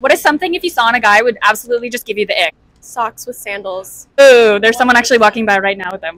What is something if you saw on a guy would absolutely just give you the ick? Socks with sandals. Ooh, there's someone actually walking by right now with them.